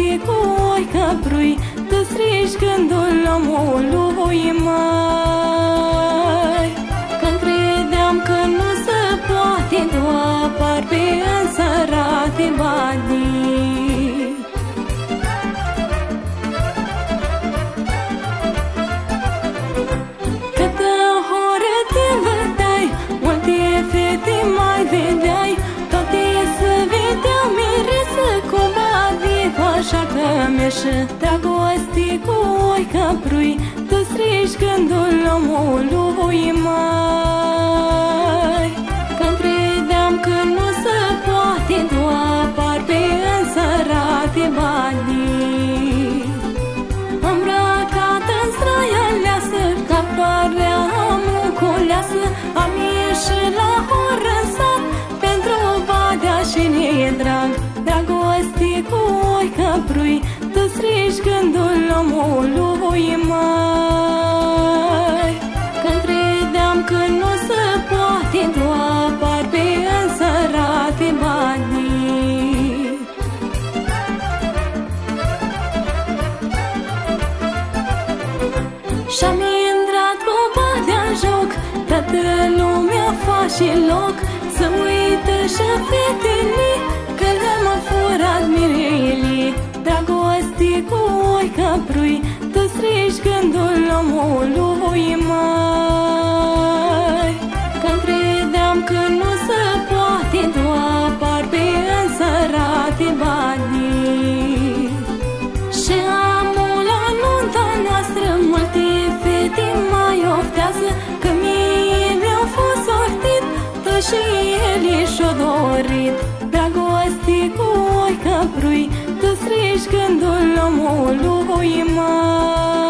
cu oi căprui Tu strigi gândul omului mai așa că mi-ești dragoste cu oi căprui. Tu strigi gândul omului mai strigi gândul omului mai Când credeam că nu se poate Tu apar pe însărate banii. Și-am intrat cu badea în joc Toată lumea face loc. Să uită și fetele Că le-am furat mirelii Dragoste strigi gândul omului mai Când credeam că nu se poate Tu apar pe însărate banii. Și amul la nunta noastră Multe fete mai oftează Că mie mi-au fost sortit Tu și el și-o dorit. Dragoste cu oi căprui Tu strigi gândul omului mai